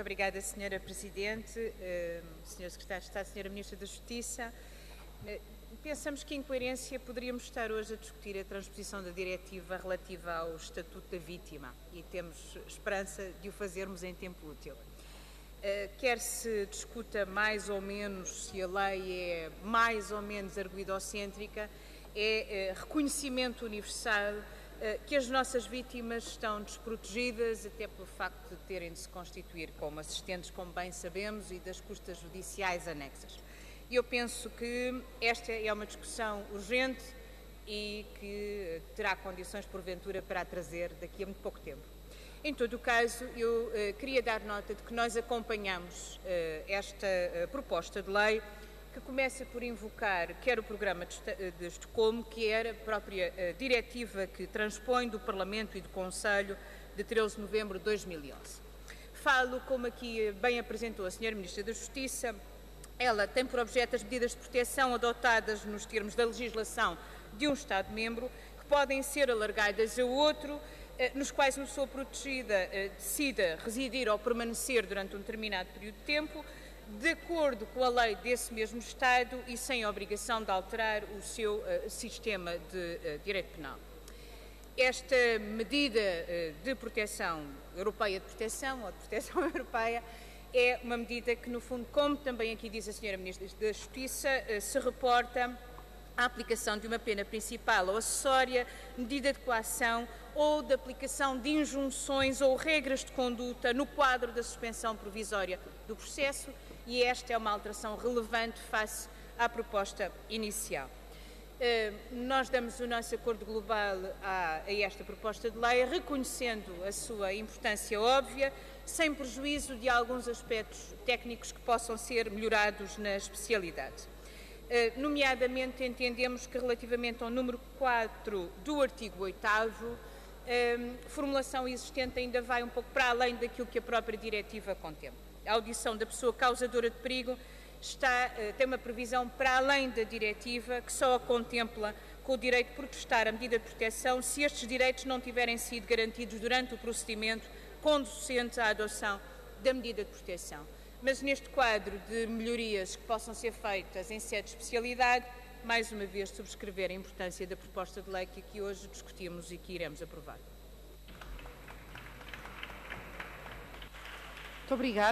Muito obrigada, Senhora Presidente, uh, Senhor Secretário de Estado, Senhora Ministra da Justiça. Uh, pensamos que, em coerência, poderíamos estar hoje a discutir a transposição da diretiva relativa ao Estatuto da Vítima e temos esperança de o fazermos em tempo útil. Uh, quer se discuta mais ou menos se a lei é mais ou menos arguidocêntrica, é reconhecimento universal eh, que as nossas vítimas estão desprotegidas, até pelo facto de terem de se constituir como assistentes, como bem sabemos, e das custas judiciais anexas. Eu penso que esta é uma discussão urgente e que terá condições, porventura, para a trazer daqui a muito pouco tempo. Em todo o caso, eu uh, queria dar nota de que nós acompanhamos uh, esta proposta de lei que começa por invocar quer o programa de Estocolmo, quer a própria eh, diretiva que transpõe do Parlamento e do Conselho de 13 de novembro de 2011. Falo, como aqui bem apresentou a Sra. Ministra da Justiça, ela tem por objeto as medidas de proteção adotadas nos termos da legislação de um Estado-membro, que podem ser alargadas a outro, eh, nos quais uma pessoa protegida eh, decida residir ou permanecer durante um determinado período de tempo, de acordo com a lei desse mesmo Estado e sem obrigação de alterar o seu uh, sistema de uh, direito penal. Esta medida uh, de proteção europeia de proteção ou de proteção europeia é uma medida que, no fundo, como também aqui diz a Sra. Ministra da Justiça, se reporta à aplicação de uma pena principal ou acessória, medida de coação ou de aplicação de injunções ou regras de conduta no quadro da suspensão provisória do processo e esta é uma alteração relevante face à proposta inicial. Uh, nós damos o nosso acordo global a, a, esta proposta de lei, reconhecendo a sua importância óbvia, sem prejuízo de alguns aspectos técnicos que possam ser melhorados na especialidade. Uh, nomeadamente, entendemos que, relativamente ao número 4 do artigo 8, uh, formulação existente ainda vai um pouco para além daquilo que a própria diretiva contempla a audição da pessoa causadora de perigo está, eh, tem uma previsão para além da diretiva que só a contempla com o direito de protestar a medida de proteção se estes direitos não tiverem sido garantidos durante o procedimento conducente à adoção da medida de proteção. Mas neste quadro de melhorias que possam ser feitas em sede de especialidade, mais uma vez subscrever a importância da proposta de lei que aqui hoje discutimos e que iremos aprovar. Muito obrigada.